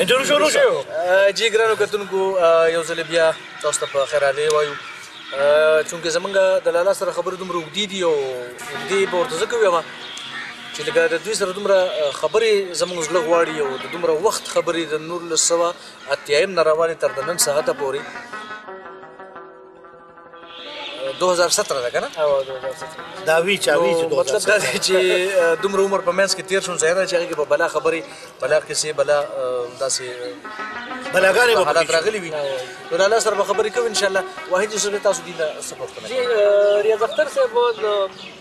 انټرویو شروع شو جی ګرانو کتونکو یو ځل بیا تاسو ته په خیر علي وایو چونکه زمونږ د لالا سره خبرې دومره وګدي دي او دې په ورته ځکه ویما چې لکه د دوی سره دومره خبرې زمونږ زړه غواړي او د دومره وخت خبرې د نور له سوا اتیایم نه روانې تر د نن ساعته پورې 2017 ده کنه او 2017 دا وی چا وی چې مطلب دا چې دومره عمر په منځ کې تیر شون ظاهر چې هغه په بلا خبري بلا کې سي بلا داسې بلاګانې په حالات راغلي وي نو له الله سره خبرې کوو ان شاء الله واحد چې تاسو دې سپورت کوئ ریاض اختر صاحب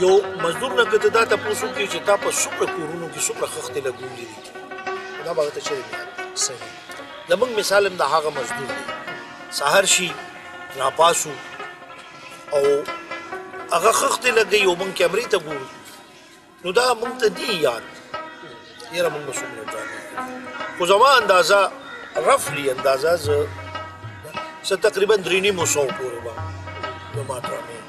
یو مزدور نه کته دا تاسو کې چې تا په څومره کورونو کې څومره خښتې لګولې دي دا به ته چیرې صحیح زمونږ مثال هم د هغه مزدور دی سهار شي راپاسو او هغه خښتې لګي او مونږ کیمرې ته ګورو نو دا مونږ ته دی یاد یره مونږ به څومره جاهل خو زما اندازه رفلی اندازه زه څه تقریبا درې نیمو سو پورې به د ما ډرامې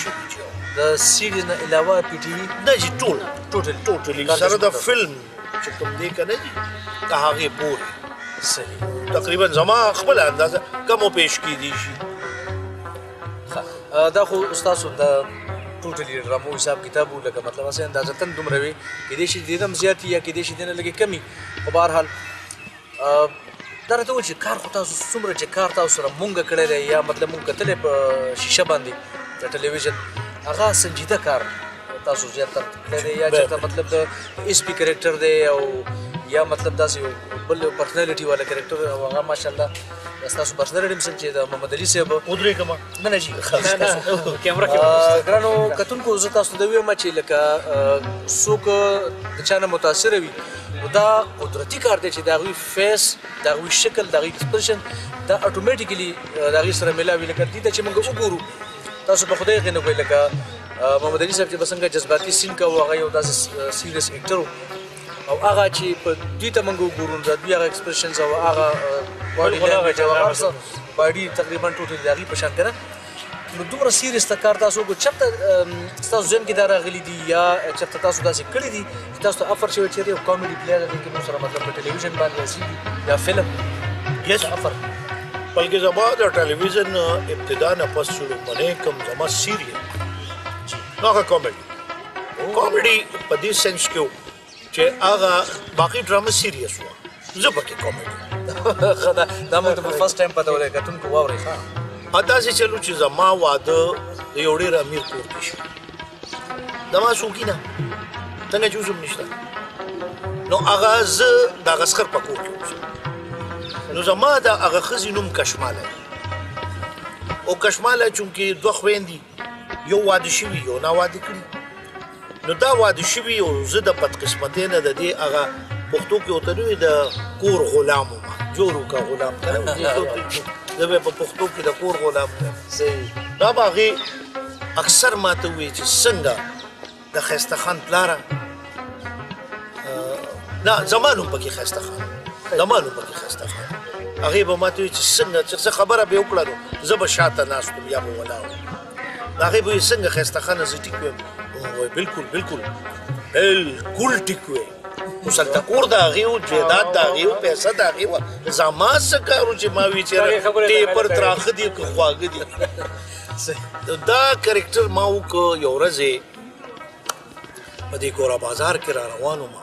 شوي چې د سیریز نه علاوه پی ټي وي نه چې ټول ټوټل ټوټلي سره د فلم چې کوم دی که نه دي د هغې پورې صحیح تقریبا زما خپله اندازه کمو پیش کېدی شي دا خو تاسو د ټوټلی ډرامو حساب کتاب لکه مطلب اسه اندازه تن دومره وي کې دې شي دې دم زیاتی یا کې دې شي دنه لګي کمی په بهر حال دا راته و چې کار خو تاسو څومره چې کار تاسو سره مونږ کړی دی یا مطلب مونږ کتلې په شیشه باندې د ټلویزیون هغه سنجیده کار تاسو زیات تر کړی دی یا چې مطلب د اس پی کریکټر دی او یا مطلب داسې بل پرسنالټي والا کریکټر او هغه ماشاءالله ستاسو پرسنل اډم سم چې د محمد علي صاحب ودرې کما نه نه جی کیمرا کې ګرانو کتونکو زه تاسو ته ویم چې لکه څوک د چانه متاثر وي دا قدرتي کار دی چې دا غوي فیس دا غوي شکل دا غوي ایکسپریشن دا اتوماتیکلی دا غوي سره ملاوي لکه دې ته چې موږ وګورو تاسو په خدای غنه کوي لکه محمد علي صاحب چې بسنګ جذباتي سین کا وغه یو داسې سیریس اکټر او هغه چې په دوی ته موږ وګورو نو د دوی هغه ایکسپریشنز او هغه باډي لینګویج او هغه څه باډي تقریبا ټوټل د هغوی په شان کنه نو دومره سیریس ته کار تاسو وکړو چېرته ستاسو ذهن کې دا راغلي دي یا چېرته تاسو داسې کړي دي چې تاسو ته افر شوی چېرې یو کامیډي پلې راغلی کې مو سره مطلب په ټلویزیون باندې یا سیډي یا فلم یس افر بلکې زما د ټلویزیون ابتدا نه پس شروع منې کوم زما سیریل هغه کامیډي کامیډي په دې سنس کې چې هغه باقي ډرامه سیریس و زه پکې کامیډي خدا دا مو ته فرست ټایم پته ولې کتون کو واوري ښا ادا چې چلو چې زما واده د یو ډیر امیر کور کې شو زما شوکینه څنګه چې وسم نشته نو هغه زه د غسخر په کور کې وسم نو زما د هغه خزي نوم کشماله او کشماله چونکی دوه خويندې یو واده شوي یو نه واده کړي نو دا واده شوي او زه د بدقسمتۍ نه د دې هغه پښتو کې ورته نه د کور غلام وم جورو کا غلام ته زه به په پښتو کې د کور غلام صحیح دا باغې اکثر ماته وی چې څنګه د خسته خان پلاره نه زما نوم پکې خسته خان زما نوم پکې خسته خان هغه به ماته وي چې څنګه چې څه خبره به وکړه نو زه به شاته ناست وم یا به ولاړ هغه به څنګه خسته خان زه ټیک وم وای بالکل بالکل بالکل ټیک وم مسلط کور دا غیو جیدات دا غیو پیسې دا غیو زما څه کارو چې ما وی چې ټیپر تراخ دی که خواګ دی دا کریکټر ما وکړ یو ورځ په دې کورا بازار کې را روان وم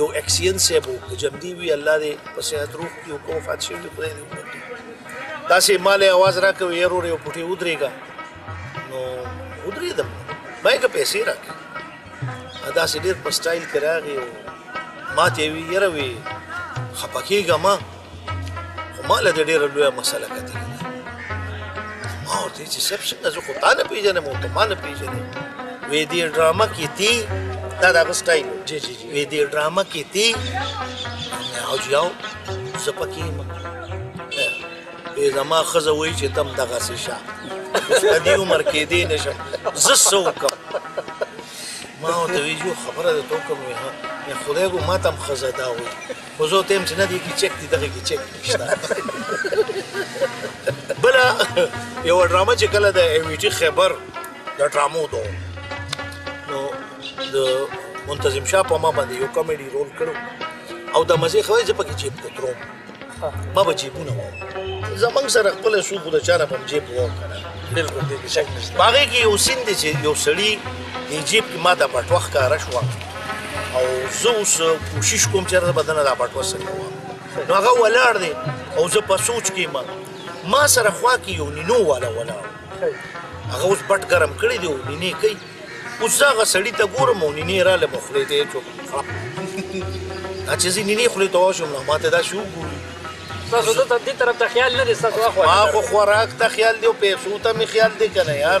یو اکسیجن صاحب وو د جمدی وی الله دې په صحت روح کې او کوم فات شي په دې دا سه مال आवाज راکوي یې ورو یو پټي ودرېګا نو ودرې دم بای که پیسې راکې دا سه ډېر په سټایل کې راغی ما ته وی یې روي خپکیګا ما خو ما له دې ډېره لویه مسله کتلې ده ما ورته ویل چې صاحب څنګه زه خو تا نه پېژنم او ته ما نه پېژنې وې دې ډرامه کې تي دا د هغه سټایل جی جی جی وې دې ډرامه کې تي او یو زه پکې یم وې زما ښځه وایي چې تم دغسې شه په دې عمر کې دې نه شم زه څه وکړم ما ورته ویل یو خبره درته وکړم وې ها خدای ګو ما ته هم ښځه دا وایي خو زه ورته وایم چې نه دې کې چک دي دغه کې چک نشته بله یوه ډرامه چې کله د ایم ټي خیبر د ډرامو ده نو د منتظم شاه په ما باندې یو کامیډي رول کړو او د مزې خبرې چې پکې جیب کوتروم ما به جیبونه وو زمونږ سره خپل سو خو د چا نه په جیب وو کنه بالکل دې کې شک نشته باغې کې یو سین دی چې یو سړی دی جیب کې ما ته پټوخ کاره شو او زه اوس کوشش کوم چې د بدن دا پټ وسره وم نو هغه ولاړ دی او زه په سوچ کې ما ما سره خوا کې یو نینو والا ولاړ هغه اوس بټ ګرم کړی دی او نینې کوي اوس زه هغه سړي ته ګورم او نینې راله مو خولې ته یې چوپ دا چې زه نینې خولې ته واشم نو ما ته داسې وګوري تاسو دلته دې طرف ته خیال نه دی ستاسو اخوا ما خو خوراک ته خیال دی او پیسو ته مې خیال دی که نه یار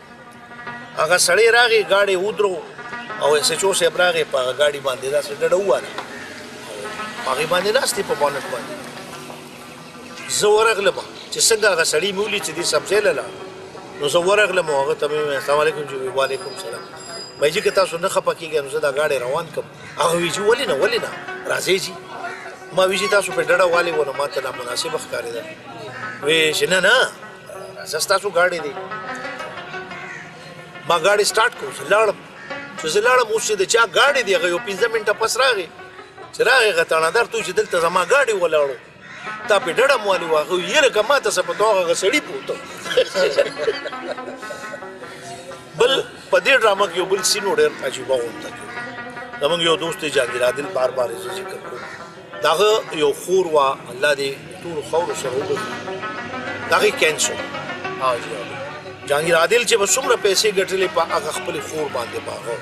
هغه سړی راغی ګاډی ودرو او اس ایچ او صاحب راغی په هغه ګاډي باندې داسې ډډه وواله په هغې باندې ناست دی په بانټ باندې زه ورغلم چې څنګه هغه سړی مې ولید چې دې سبزۍ له لاړ نو زه ورغلم او هغه ته مې وویل السلام علیکم جی وعلیکم سلام وایي چې که تاسو نه خفه کېږئ نو زه دا ګاډی روان کړم هغه وایي چې ولې نه ولې نه راځئ جي ما وایي چې تاسو په ډډه والې ونه ما ته نامناسبه ښکارېده وایي چې نه نه زه ستاسو ګاډي دی ما ګاډي سٹارټ کړو زه لاړم چې زه لاړم اوس چې د چا ګاډي دی هغه یو پنځه منټه پس راغی چې راغی هغه تاڼهدار تو چې دلته زما ګاډي ولاړو تا په ډډه موالي و هغه یې لکه ما ته څه په توغه هغه سړي پوته بل په دې ډرامه کې یو بل سینو ډېر عجیبه غونته زمونږ یو دوست جاګیر عادل بار بار یې ذکر کړو دغه یو خور وا الله دې ټول خور سره وګوري دغه کینسر حاضر جهانګیر عادل چې څومره پیسې ګټلې په هغه خپل خور باندې باغو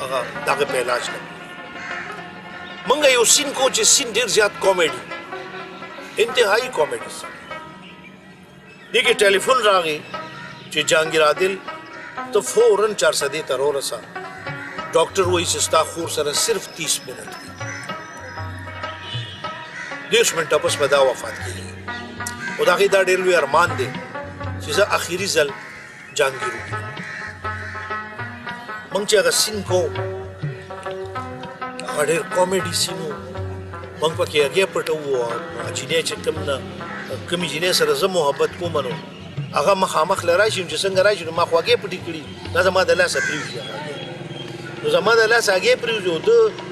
هغه دغه په علاج نه مونږ یو سین کو چې سین ډیر زیات کامیډي انتهایی کامیډي دې کې ټلیفون راغی چې جهانګیر عادل ته فورن چار سدې ته ورسه ډاکټر وایي چې ستا خور سره صرف 30 منټ دي دیش منټه پس په دا وفات کیږي او دا غي دا ډېر لوی ارمان دی چې زه اخیری ځل جانګیر وکړو مونږ چې هغه سین کو هغه ډېر کامیډي سین و مونږ پکې هغې پټه وو جینۍ چې کوم نه کومې جینۍ سره زه محبت کوم نو هغه مخامخ له راشي چې څنګه راشي نو ما خو هغې پټې کړي دا زما د لاسه پرېوځي نو زما د لاسه هغې پرېوځي او ده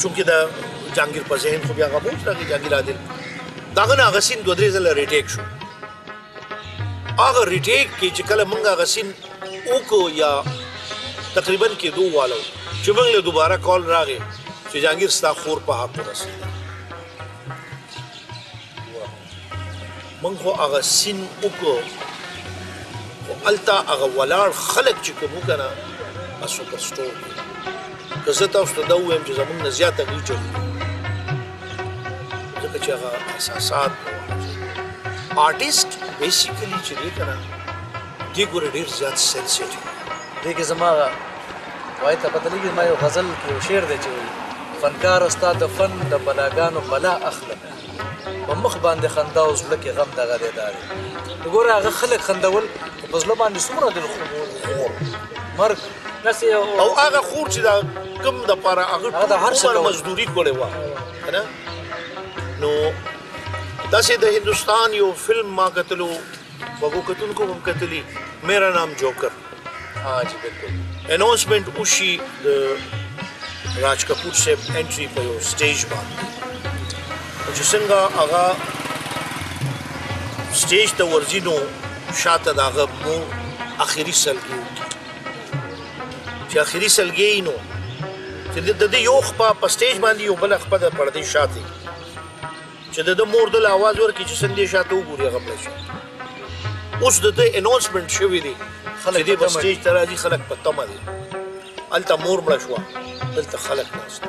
چونکه د جهانګیر په ذهن خو بیا هغه بوج راغی جهانګیر عادل دغه نه هغه سین دوه درې ځله ریټیک شو هغه ریټیک کې چې کله موږ هغه سین وکړو یا تقریبا کې دوه والو چې موږ له دوباره کال راغی چې جهانګیر ستا خور په حق ورسېد موږ خو هغه سین وکړو خو هلته هغه ولاړ خلک چې کوم کنه په سوپر سټور کې که زه تاسو ته دا ووایم چې زموږ نه زیاته ګوچه دي ځکه چې هغه احساسات آرټیسټ بیسیکلی چې دی کنه دی ګوره ډیر زیات سنسیټیو دی کې زما وای ته پته لګي ما یو غزل کې یو شعر دی چې فنکار استاد د فن د بلاګانو بلا اخلم په مخ باندې خندا او زړه کې غم دغه دی دا دی وګوره هغه خلک خندول خو په زړه باندې څومره د خور مرګ او هغه خور چې دا کم د پاره هغه ټول عمر مزدوري کړې و نو داسې د هندستان یو فلم ما کتلو بګو کتونکو هم کتلی میرا نام جوکر ها جی بالکل اناونسمنت وشي د راج کپور صاحب انټری په یو سټیج باندې چې څنګه هغه سټیج ته ورځي نو شاته داغه مو اخیری سلګي چې اخیری سلګي نو چې د دې یو خپه په سټیج باندې یو بل خپه د پردې شاته چې د ده مور ده له اواز ورکړي چې څنګه دې شاته وګوري هغه مړه شو اوس د ده اناونسمنټ شوی دی چې دې به سټیج ته راځي خلک په تمه دي هلته مور مړه شوه دلته خلک ناست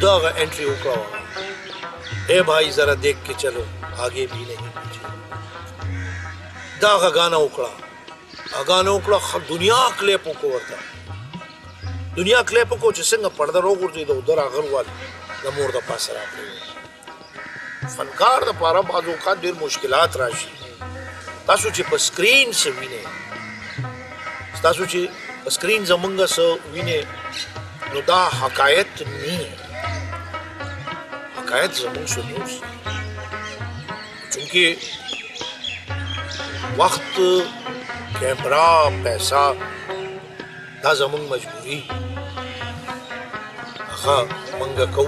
ده هغه انټري وکړه اے بھائی ذرا دیکھ کے چلو آگے بھی نہیں پیچھے دا غانا وکړه غانا وکړه دنیا کلیپ وکړه دنیا کلی پکو چې څنګه پرده راوغورځېده او ده راغر وال د مور د پاسه راپرېوت فنکار دپاره بعض اوقات ډېر مشکلات راشي تاسو چې په سکرین څه وینئ ستاسو چې په سکرین زمونږ څه وینې نو دا حقایت نه حقایت زمونږ څه نوز چونکه وخت کیمرا پیسہ دا زمونږ مجبوري هغه مونږه کو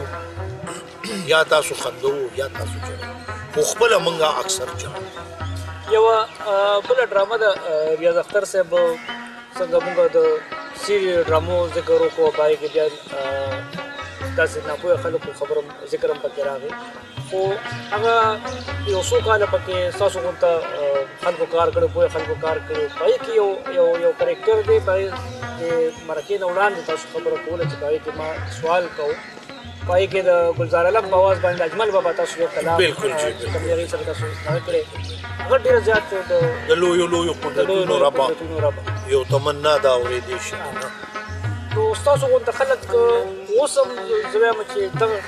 یا تاسو خندو یا تاسو جوړو خو خپل مونږه اکثر جوړو یو بل ډرامه د ریاض اختر صاحب څنګه موږ د سیری ډرامو ذکر وکړو پای کې بیا تاسو نه پوهه خلکو خبرم ذکرم پکې راغی خو هغه یو څو کاله پکې ستاسو غونته خلکو کار کړی پوهه خلکو کار کړی په هغې کې یو یو یو کرکټر دی په هغې د مرکې نه وړاندې تاسو خبره کوله چې په هغې کې ما سوال کوو په هغې کې د ګلزار علم په اواز باندې اجمل بابا تاسو یو کلام بلکل جی کوم یې سره تاسو استعاره کړې هغه ډېر زیات د لویو لویو قدرتونو ربا یو تمنا دا اورېدی شي نو ستاسو غونته خلک اوس هم زه وایم چې دغه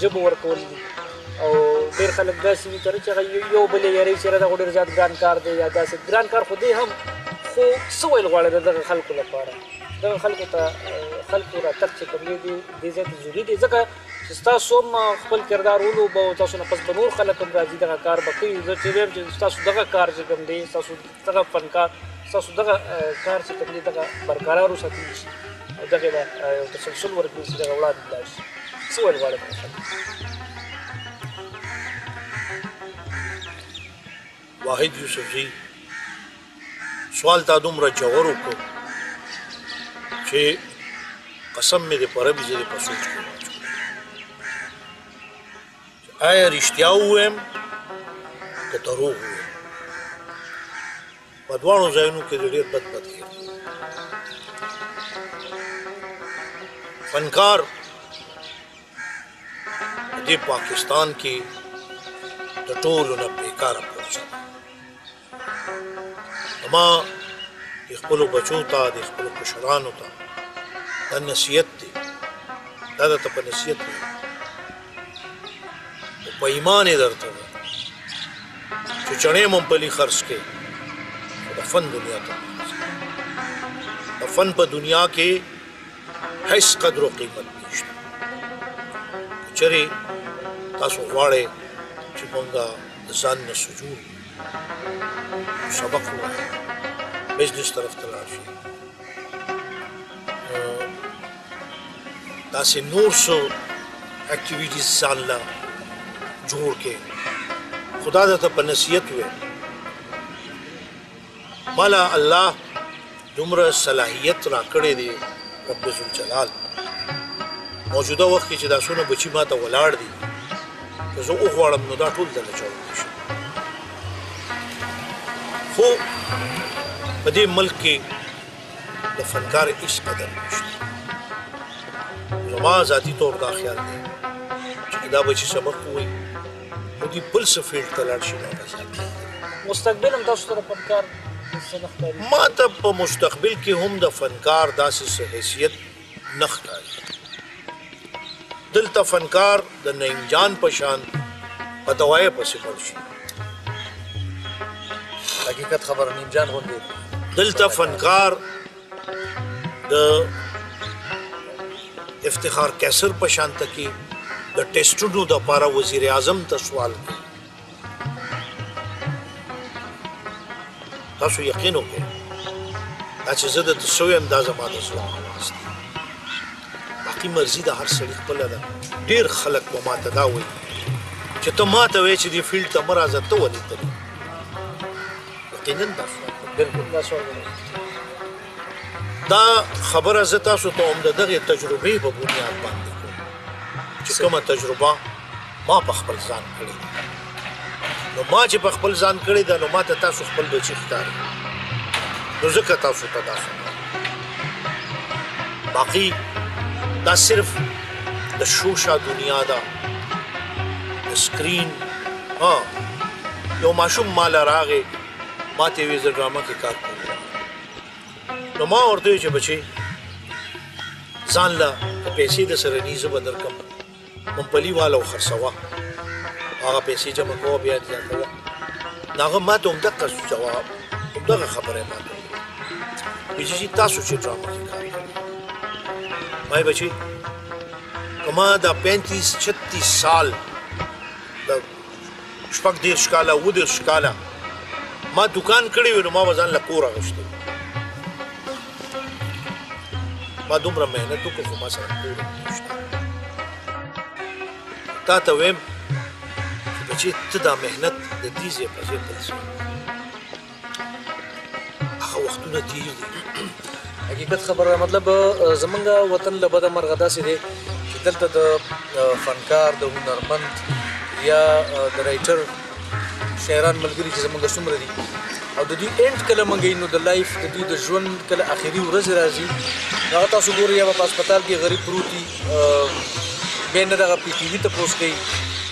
ژبو ورکول دي او ډېر خلک داسې وي کنه چې هغه یو بل یاري چې دا ډېر زیات ګران کار دی یا داسې ګران کار خو دی هم خو څه ویل غواړي دغه خلکو لپاره دغه خلکو ته خلکو راتګ چې کوم دی دې ځای ته ضروري دی ځکه چې ستاسو هم خپل کردار ولوبه او تاسو نه پس به نور خلک هم راځي دغه کار به کوي زه چې وایم چې ستاسو دغه کار چې کوم دی ستاسو دغه فنکار ستاسو دغه کار چې تر دې دغه برقرار وساتل شي او دغه له یو تسلسل ورکړي چې دغه وړاندې لاړ شي څه ویل غواړئ واحد یوسفزي سوال تا دومره جوور وکړو چې قسم مې دې پر ربي زه دې په سوچ کې آیا رښتیا ووایم که دروغ ووایم په دواړو ځایونو کې ډېر بد بد خیر فنکار دې پاکستان کې د ټولو نه بېکاره پوڅه زما د خپلو بچو ته د خپلو کشرانو ته دا نصیحت دی دا درته په نصیحت دی او په ایمان یې درته دی چې چڼې ممپلي خرڅ کړې د فن دنیا ته د فن په دنیا کې هیڅ قدر او قیمت نشته چېرې تاسو غواړئ چې مونږه ځان نه سجور سبق ووایه مجلس طرف ته لاړ شي داسې نور څو اکټیویټیز ځان له جوړ کې خدا درته په نصیحت وې مالا الله دومره صلاحیت راکړی دی رب ذوالجلال موجوده وخت کې چې دا څونه بچي ما ته ولاړ دي که زه وغواړم نو دا ټول درله جوړولی شم خو په دې ملک کې د فنکار هېڅ قدر نشته زما ذاتي طور دا خیال دی چې دا بچي سبق ووایي ودي بل څه فیلډ ته لاړ شي ما په ځان کې مستقبل هم تاسو سره فنکار ما ته په مستقبل کې هم د فنکار داسې څه حیثیت نه ښکاري دلته فنکار د نعیم جان په شان په دوایه پسې مړ شي حقیقت خبره نعیم جان غوندې دلته فنکار د افتخار قیصر په شان تکي د ټیسټونو د لپاره وزیر اعظم ته سوال کوي تاسو یقین وکړئ دا چې زه د تسو یم دا زما د زړه آواز دی باقي مرزي د هر سړي خپل ده ډیر خلک به ماته دا وایي چې ته ماته وایې چې دې فیلډ ته مه راځه ته ولې ته یقینا دا سوال دی بالکل دا سوال دی دا خبره زه تاسو ته هم د دغه تجربې په بنیاد باندې کوم چې کومه تجربه ما په خپل ځان کړې نو ما چې په خپل ځان کړې ده نو ما ته تاسو خپل بچی ښکاري نو ځکه تاسو ته دا سوال باقی دا صرف د شوشا دنیا ده سکرین ها یو ماشوم مال راغې ماته وی زه ډرامه کې کار کوم نو ما ورته چې بچي ځان لا پیسې د سره دي زه بدر کوم ممپلی والو خرڅوا هغه پیسې چې مکو بیا دې کوه ناغه ما ته هم دغه جواب دغه خبره ما ته ویجی تاسو چې ډرامه کې کار کوي بچي که ما دا پینتیس چتیس سال دا شپږ دېرش کاله اووه دېرش کاله ما دوکان کړی وی نو ما به ځان له کوره غوښتي ما دومره محنت وکړو خو ما سره کور تا ته ویم چې بچې ته دا محنت د دې ځای په ځای هغه وختونه تیر دي حقیقت خبره مطلب زمونږ وطن له بده مرغه داسې دی چې دلته د فنکار د هنرمند یا د رایټر شاعران ملګري چې زمونږ څومره دي او د دوی اینډ کله مونږ نو د لایف د دوی د ژوند کله اخیری ورځ راځي هغه تاسو ګورئ یا په هسپتال کې غریب پروت دي به نه دغه پی ټي وي ته پوس کوي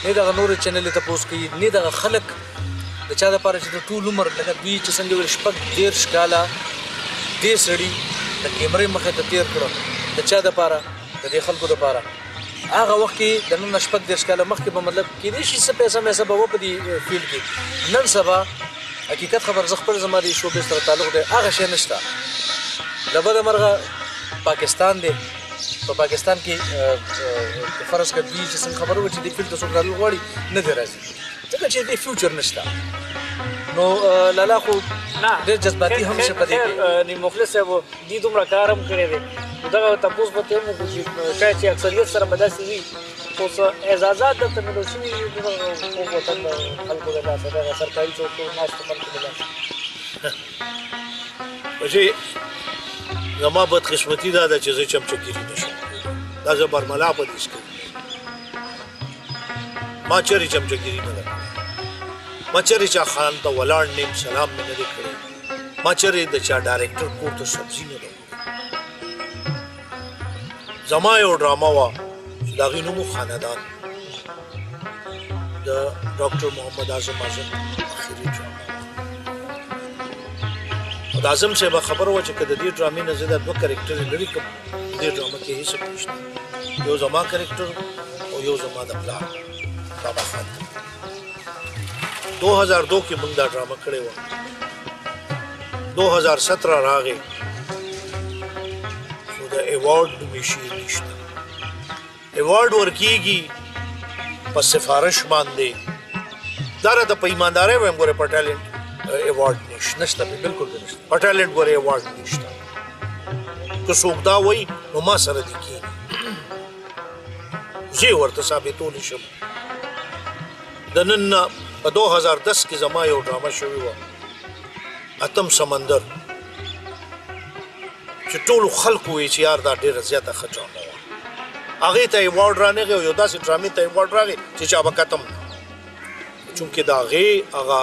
نه دغه نور چینل ته پوس کوي نه دغه خلک د چا لپاره چې د ټول عمر لکه دوی چې څنګه ویل شپږ دېرش کاله دې سړي د کیمرې مخې ته تیر کړو د چا لپاره د دې خلکو لپاره هغه وخت کې د نن شپږ دېرش کاله مخکې به مطلب کې دې شي څه پیسې مې سبا و په دې فیلډ کې نن سبا حقیقت خبر زه خپل زما د شو به سره تعلق دی هغه شی نشته د بده مرغه پاکستان دی په پاکستان کې فرض کړئ چې څنګه خبرو چې د فیلډ څوک راځي غواړي نه دی راځي ځکه چې دې فیوچر نشته نو لالا خو ډېر جذباتي هم شي په دې کې نو مخلص صاحب دې دومره کار هم کړی دی دغه تپوس به ته موږ چې شاید چې اکثریت سره به داسې وي خو څه اعزازات درته ملو شوي خو وطن د خلکو د لاسه دغه سرکاري چوکو ناستو خلکو د لاسه چې زما بدقسمتي دا ده چې زه چمچګیري نه شم دا زه برملا په دې سکم ما چیرې چمچګیري نه ده کړې ما چیرې چا خان ته ولاړ نیم سلام مې نه دی کړی ما چیرې د چا ډایرکټر کور ته سبزي نه ده زما یو ډرامه وه چې د هغې نوم و خاندان د ډاکټر محمد اعظم اعظم اخري ډرامه د اعظم صاحب خبره وه چې که د دې ډرامې نه زه دا دوه کرکټرې لرې کړم دې ډرامه کې هیڅ نشته یو زما کرکټر او یو زما د پلار بابا خان دی 2002 کې موږ دا ډرامه کړې و 2017 راغې خو د ایوارډ نومیشي نشته ایوارډ ورکیږي په سفارش باندې دا راته په ایماندارۍ وایم ګوره په ټالنټ ایوارډ نشته نشته بالکل نشته په ټالنټ ګوره ایوارډ نشته که څوک دا وایي نو ما سره دي کېږي زه یې ورته ثابتولی شم. د نن نه په دوه هزار دس کې زما یو ډرامه شوې وه اتم سمندر چې ټولو خلکو ویې چې یار دا ډېره زیاته ښه ډرامه وه هغې ته ایوارډ رانغی او یو داسې ډرامې ته ایوارډ راغی چې چا به کتم نه چونکې د هغې هغه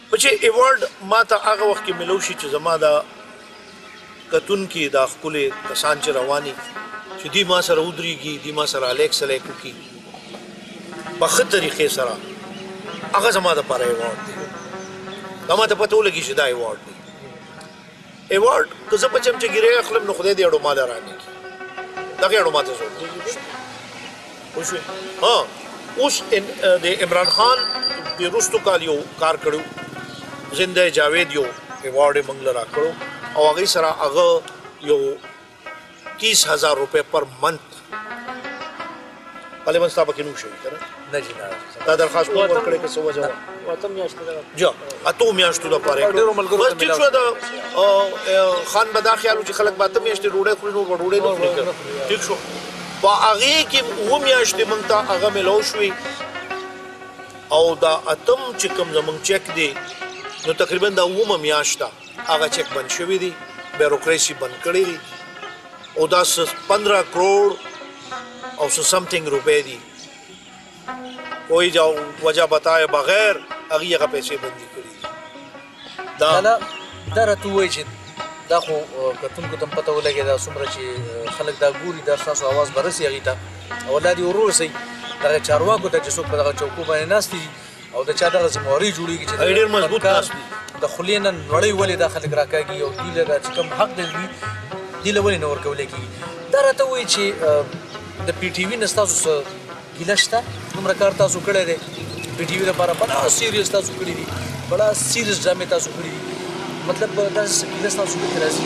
خو چې ایوارډ ما ته هغه وخت کې ملو شي چې زما دا کتونکي دا ښکلي کسان چې رواني چې دوی ما سره ودرېږي دوی ما سره الیک سلیک وکړي په ښه طریقې سره هغه زما دپاره ایوارډ دی دا ما ته پته ولګي چې دا ایوارډ دی ایوارډ که زه په چمچه ګیرې اخلم نو خدای دې اړو مال رانه کی دغه اړو ماته زور وشو ها اوس د عمران خان د روستو کال یو کار کړو زنده جاوید یو ایوارډ منګل را کړو او هغه سره هغه یو تیس هزار روپے پر منت غالبا ستا پکې نوم شوی کنه نه جی نه دا درخواست کوم ورکړې که څه وجه وه وته میاشتې دا جا اته میاشتو د پاره بس ټیک شو دا خان به دا خیال چې خلک به اته میاشتې ډوډۍ خوري نور به ډوډۍ نه خوري ټیک شو په هغه کې و میاشتې مونږ ته هغه ملو شوې او دا اتم چې کوم زمونږ چک دی نو تقریبا دا ومه میاشت ده هغه چک بند شوی دی بیوروکراسي بند کړی دی او دا 15 کروڑ او سو سمثینګ روپے دي کوئی جاو وجہ بتایا بغیر هغه هغه پیسې بندي کړی دا نه دا راته وایي چې دا خو کتونکو ته پته ولګي دا څومره چې خلک دا ګوري دا تاسو आवाज برسي هغه ته اولاد ورور سي دا چارواکو ته چې څوک په دغه چوکو باندې ناشتي او د چا دغه زموري جوړیږي چې ډېر مضبوط کار د خلې نه نړۍ ولې دا خلک راکاږي او دوی له چې کوم حق دی دوی دی له ولې نه ورکول کېږي دا راته وایي چې د پی ټی وي نه ستاسو څه ګیله شته دومره کار تاسو کړی دی پی ټی وي لپاره بلا سیریس تاسو کړی دی بلا سیریس ډرامې تاسو کړی دی مطلب دا څه ګیله تاسو کړی راځي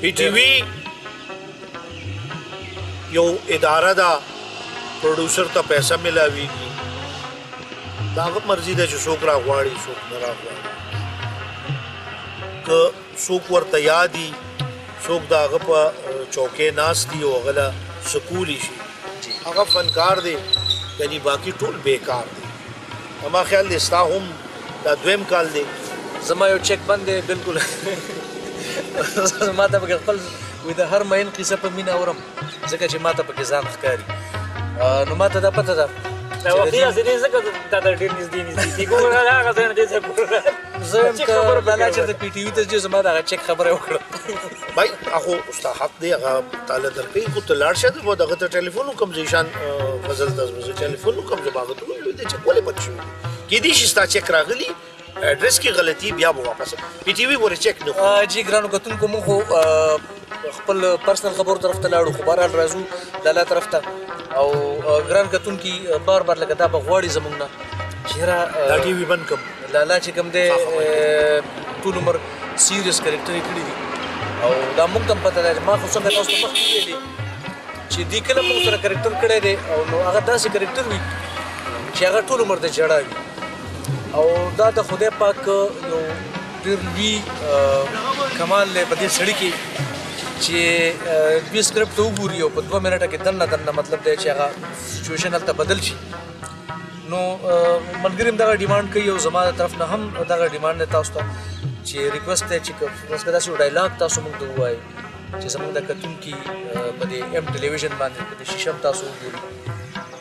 پی ټی وی یو اداره ده پروډوسر ته پیسې ملاويږي دا هغه مرزي ده چې څوک را غواړي څوک نه را غواړي که څوک ورته یادي څوک دا هغه په چوکې ناس دي او غلا سکولی شي هغه فنکار دی یعنی باقی ټول بیکار دی زما خیال دی ستا هم دا دویم کال دی زما یو چک بند دی بالکل ما ته پکې خپل وي د هر مین قصه په مینه اورم ځکه چې ما ته پکې ځان ښکاري نو ما ته دا پته ده دا وخت یې ځینې ځکه تا ته ډېر نږدې نږدې کېږي ګوره هغه ځای نه ډېر ځای زه هم ته لالا چې د پی ټی وی ته چې زما دغه چک خبره وکړه بای هغه ستا حق دی هغه تعالی درکې کو ته لاړ شه ته دغه ته ټلیفون کوم ځیشان فضل ته زه ټلیفون کوم چې باغ ته وی دې چې کولې پټ شو کې دې شي ستا چک راغلی ایڈریس کی غلطی بیا واپس پی ٹی وی ور چیک نو جی ګرانو کتونکو مونږ خپل پرسنل خبرو طرف ته لاړو خو بهرحال راځو لالا طرف ته او ګران کتونکي بار بار لکه دا به غواړي زمونږ نه چې را دا ټي وي بند کم لالا چې کوم دی ټول عمر سیریس کریکټر کړی دي او دا موږ ته پته ده ما خو څنګه تاسو ته مخکې ویلي چې دې کله موږ سره کریکټر کړی دی او نو هغه داسې کریکټر وي چې هغه ټول عمر د جړاوي او دا د خدای پاک یو ډېر لوی کمال دی په دې سړي کې چې دوی سکرپټ وګوري او په دوه منټه کې دننه دننه مطلب دی چې هغه سچویشن هلته بدل شي نو ملګري هم دغه ډیمانډ کوي او زما د طرف نه هم دغه ډیمانډ دی تاسو ته چې ریکوست دی چې اوس که داسې یو ډایلاګ تاسو موږ ته ووایي چې زموږ د کتونکي په دې ایم ټلویزیون باندې په دې شیشم تاسو وګورئ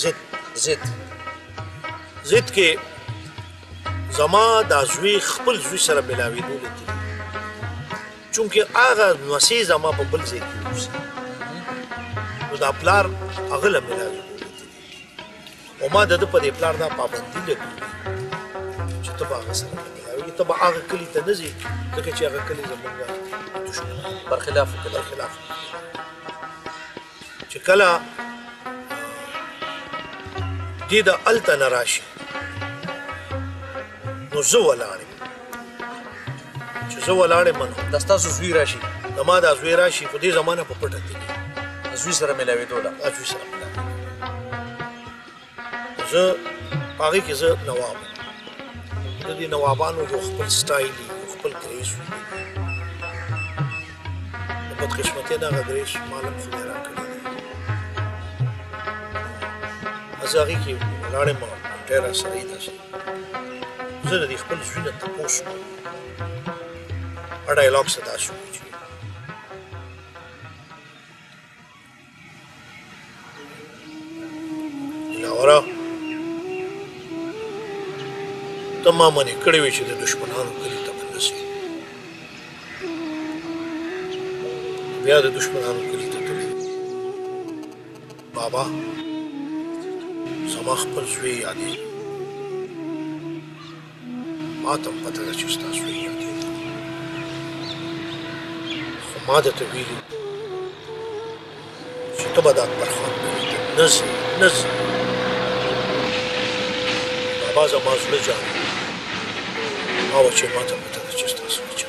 زید زید زید کې زما د زوی خپل زوی سره ملاوېدو لیدل چونکه هغه نوسې زما په بل ځای کې اوسي نو دا پلار هغه له ملاوېدو او ما د ده په دې پلار دا پابندي لري چې ته به هغه سره ملاوېږي ته به هغه کلي ته نه ځې ځکه چې هغه کلي زموږ دښمن برخلاف برخلاف چې کله دې د هلته نه راشي نو زه ولاړ یم چې زه ولاړ یم نو دا ستاسو زوی راشي زما دا زوی راشي خو دې زمانه په پټه کې زوی سره ملاوېدو ده زوی سره زه هغه کې زه نواب د دې نوابانو جو خپل سټایل دی خپل دریس دی په بدقسمتۍ دا دریس مالم خو نه راکړی زه هغه کې لاړې ما ډېر سره دی زه د خپل ژوند ته پوښتنه کوم اړه یې لاکسه تاسو نورا ته ما منې کړې وې چې د دشمنانو کلي ته به نه ځې بیا د دشمنانو کلي ته تلې بابا زما خپل زوی یادېږي ما ته پته ده چې ستاسو هیله دی خو ما درته ویلي چې ته به د اکبرخان کلي ته نه ځې نه ځې بابا زما زړه جان ما وه چې ما ته پته ده چې ستاسو چا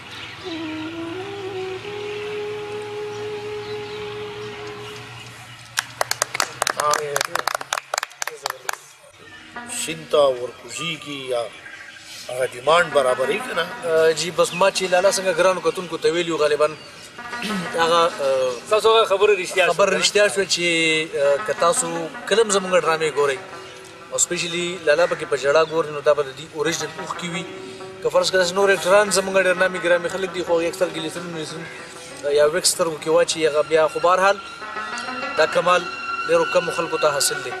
شینتا ورکوزی کی یا هغه ډیماند برابرې کنه جی بس ما چې لاله څنګه ګران کوتون کو تویلیو غالبا هغه تاسو خبره رښتیا خبره رښتیا شو چې که تاسو کلم زمونږ ډرامې ګورئ او سپیشلی لالا پکې په ژړا ګورې نو دا به د دې اوریجنل اوښکې وي که فرض کړه نور اکټران زمونږ ډېر نامي ګرامي خلک دي خو هغوی اکثر ګلیسرین ګلیسرین یا ویکس سترګو کې واچي هغه بیا خو بهرحال دا کمال ډېرو کمو خلکو ته حاصل دی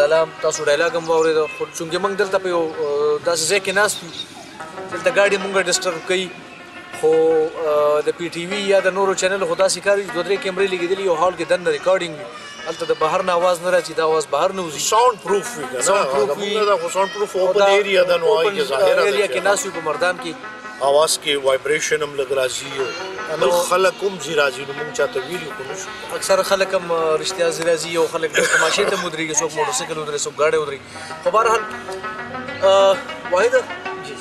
لالا تاسو ډایلاګ هم واورېد خو چونکې موږ دلته په یو داسې ځای کې ناست یو دلته ګاډي موږ ډسټرب کوي خو د پی ټی وی یا د نورو چینلو خو داسې کار وي چې دوه درې کیمرې لګېدلې یو هال کې دننه ریکارډینګ وي هلته د بهر نه اواز نه راځي دا اواز بهر نه وځي ساوند پروف وي کنه ساوند پروف وي دا خو ساوند پروف اوپن ایریا ده نو هغه کې ظاهر ده ایریا کې ناس وي په مردان کې اواز کې وایبریشن هم لګ راځي نو خلک هم زی راځي نو موږ چاته ویلي کو نشو اکثر خلک هم رښتیا زی راځي یو خلک د تماشې ته مدري کې څوک موټر سایکل ودرې څوک ګاډي ودرې په بهر حال واحد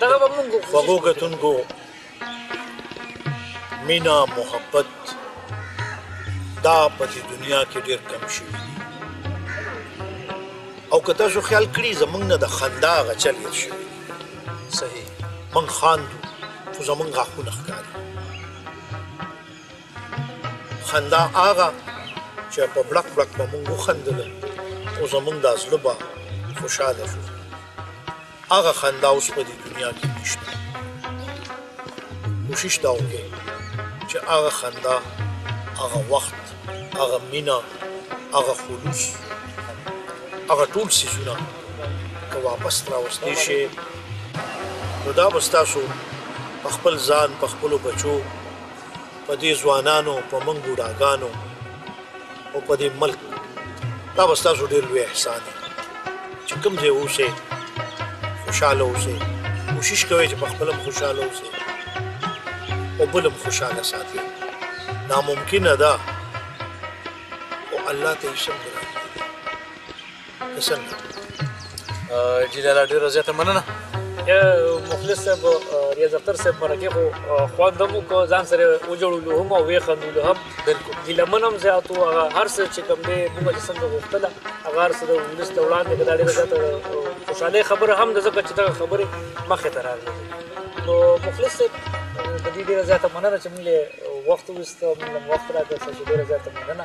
دغه به موږ خوږو کتونکو مینا محبت دا په دې دنیا کې ډېر کم شوي دي او که تاسو خیال کړي زمونږ نه د خندا غچل یې شوي صحیح من خاندو خو زمونږ غاښونه ښکاري خندا هغه چې په بلک بلک به مونږ وخندل خو زمونږ دا زړه به خوشحاله شو هغه خندا اوس په دې دنیا کې نشته کوشش دا وکړئ چې هغه خندا هغه وخت هغه مینا هغه خلوص هغه ټول سيزونه که واپس راوستي شي نو دا به ستاسو په خپل ځان په خپلو بچو په دې ځوانانو په موږ بوډاګانو او په دې ملک دا به ستاسو ډېر لوی احسان وي چې کوم ځای اوسئ خوشحاله اوسئ کوشش کوئ چې په خپل هم خوشحاله اوسئ او بل هم خوشحاله ساتئ ناممکنه ده او الله ته یې شم ګران حسن جی لالا ډیره زیاته مننه مخلص صاحب ریاض اختر صاحب مرکه خو خوند مو کو ځان سره وجوړلو هم او وی خندلو هم بالکل د لمنم زیات او هر څه چې کوم دی موږ چې څنګه غوښتله هغه هر څه د ولس ته وړاندې کړه ډیره زیاته خوشاله خبره هم د ځکه چې دا خبره مخه ته راغله نو مخلص صاحب د دې ډیره زیاته مننه چې موږ وخت وست موږ وخت راکړ چې ډیره زیاته مننه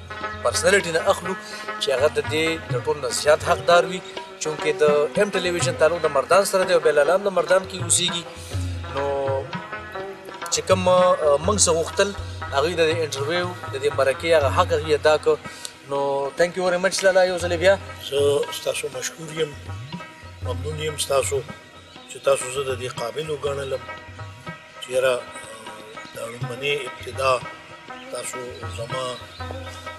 پرسنالټي نه اخلو چې هغه د دې د ټول نه زیات حقدار وي چونکه د ایم ټلویزیون تعلق د مردان سره دی او بلال هم د مردان کې اوسېږي نو چې کوم موږ څه غوښتل هغه د انټرویو د دې مرکې هغه حق هغه ادا کو نو ثانک یو وری مچ لاله یو ځل بیا زه تاسو مشکور یم ممنون یم تاسو چې تاسو زه د دې قابل وګڼلم چیرې د لومړنۍ ابتدا تاسو زما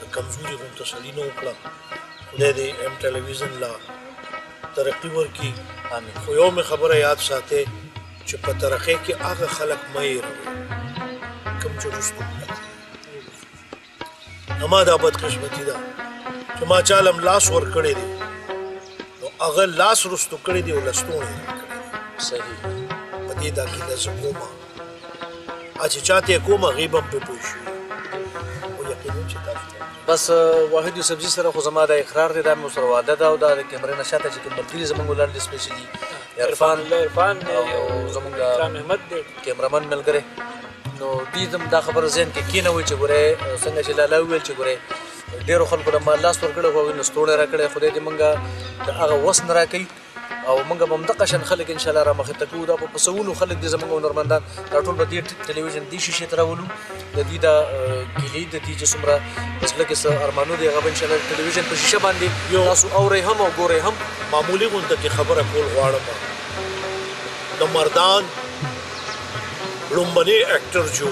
د کمزوري غوم تسلی نه وکړه خدای دې ایم ټلویزیون لا ترقی ورکړي امين خو یو مې خبره یاد ساتي چې په ترقی کې هغه خلک مې کوم چې رسو زما دا بدقسمتي ده چې ما چالم لاس ور کړی دی نو هغه لاس رستو کړی دی او لستون صحیح په دې دا کې د زموما اچ چاته کومه غیبم په پوه شو او یقین چې تاسو بس واحد یو سبزی سره خو زما د اقرار دی دا مو سره وعده ده او دا د کیمرې نشاته چې کوم ملګری زمونږ ولر دی سپیشلی عرفان عرفان او زمونږ اکرام احمد دی کیمرمن ملګری نو دوی زم دا خبره ذهن کې کینوي چې ګوره څنګه چې لالا ویل چې ګوره ډیرو خلکو له مال لاس ورکړي خو نو ستوړی راکړي خدای دې مونږه د هغه وس نه راکړي او مونږ به ممدقه شن خلک ان شاء الله را مخ ته کوو دا په پسونو خلک دې زمونږ هنرمندان دا ټول به دې ټلویزیون دې شیشه تراولو د دې دا ګیلې د دې چې څومره بس لکه سر ارمانو دې هغه ان شاء الله ټلویزیون په شیشه باندې تاسو اورئ هم او ګورئ هم معمولی غونډه کې خبره کول غواړم د مردان لومبنی اکټر جو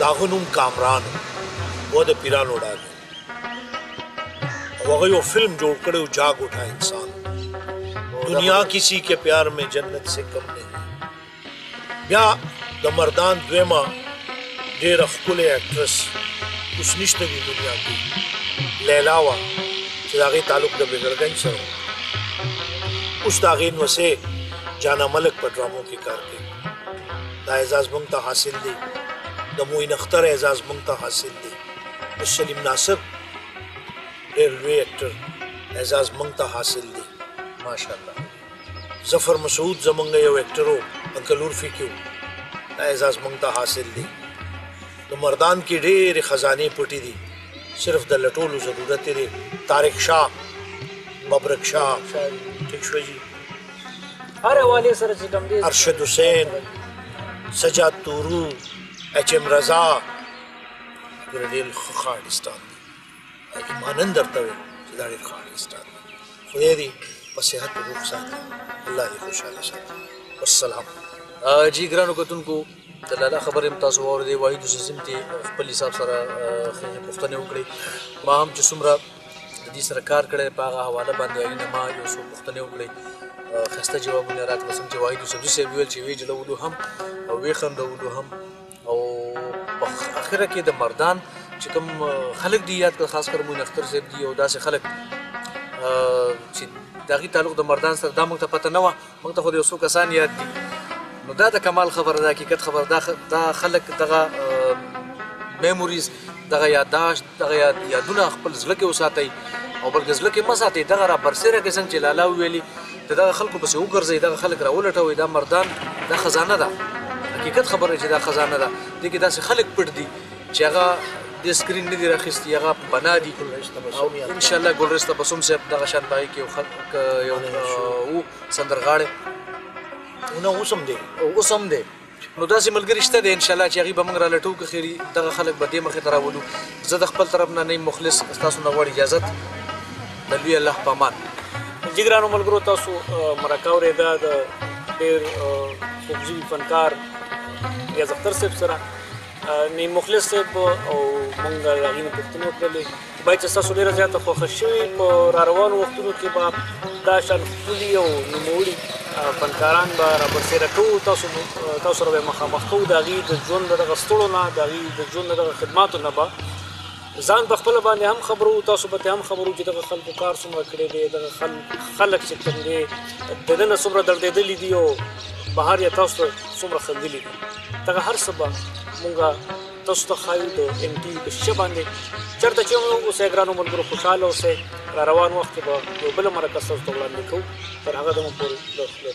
داغه نوم کامران و د پیرانو ډاګ هغه یو فلم جوړ کړو جاګ اٹھا انسان دنیا کسی کې پیار مې جنت سے کم نه بیا د مردان دویمه ډیره خپل اکټرس اوس نشته دی دنیا کې لیلا وا چې داغه تعلق د بګرګنج سره اوس داغه نوسه جانا ملک په ډرامو کې کار کوي دا اعزاز مونږ ته حاصل دی د موین اختر اعزاز مونږ ته حاصل دی د سلیم ناصر ډېر لوی اکټر اعزاز مونږ ته حاصل دی ماشاءالله ظفر مسعود زمونږ یو اکټر وو په کلور فکیو دا اعزاز مونږ ته حاصل دی د مردان کې ډېرې خزانې پټې دي صرف د لټولو ضرورت دی طارق شاه ببرک شاه ٹھیک شو جی هر حواله سره چې کوم دی ارشد حسین سجاد تورو اچ ام رضا ګرډیل خارستان ایمانن درته وي چې دا ډېر خارستان خدای دې په صحت او روغ ساتي الله دې خوشاله ساتي والسلام جی ګرانو کتونکو د لالا خبرې هم تاسو واورېدې وایي د سیستم کې خپل حساب سره خېږي پوښتنې وکړي ما هم چې څومره د دې سره کار کړی په هغه حواله باندې اړینه ما یو څو پوښتنې وکړي خسته جوابونه راکړل سم چې وایي د سدو صاحب ویل چې وی جلولو هم او وی خندولو هم او په اخره کې د مردان چې کوم خلک دی یاد کړ خاص کر مو نختر صاحب دی او داسې خلک چې دغه تعلق د مردان سره دا موږ ته پته نه و موږ ته خو د یو څو کسان یاد دي نو دا د کمال خبره ده حقیقت خبره ده دا خلک دغه میموریز دغه یادداشت دغه یادونه خپل زړه کې وساتئ او بلکې زړه کې مه ساتئ دغه را برسېره کې څنګه چې لالا وویلي د دغه خلکو پسې وګرځئ دغه خلک راولټوئ دا مردان دا خزانه ده حقیقت خبره چې دا خزانه ده دې کې داسې خلک پټ دي چې هغه د سکرین نه دی راخستی هغه بنا دي او ان شاء الله ګلرس تبسم صاحب دغه شان پای کې یو خط یو او سندرغاړي نو اوسم دی اوسم دی نو داسې ملګری شته دی ان شاء الله چې هغه به موږ را لټو که خیری دغه خلک به دې مخه تراولو زه د خپل طرف نه نه مخلص تاسو نه وړ اجازه د لوی الله پامان جګرانو ملګرو تاسو مرکه اورې دا د ډېر خوږ فنکار یا زختر صاحب سره نعیم مخلص صاحب او مونږ د هغې نه پوښتنه وکړلې چې باید چې ستاسو ډېره زیاته خوښه شوې په را روانو وختونو کې به دا شان ښکلي او نوموړي فنکاران به رابرسېره کوو تاسو تاسو سره به یې مخامخ کوو د هغې د ژوند د دغه ستړو نه د هغې د ژوند د دغه خدماتو نه به ځان په خپل باندې هم خبرو تاسو به هم خبرو چې دغه خلکو کار څومره کړی دی دغه خلک چې کوم دی د دنه څومره دردېدلي دي او بهر یې تاسو څومره خندلي دي دغه هر څه به مونږه تاسو ته خایو د ام ټي په شیشه باندې چرته چې موږ اوسه ګرانو ملګرو خوشاله اوسه را روان وخت به یو بل مرکه تاسو ته وړاندې کوو تر هغه دمو پورې د خپل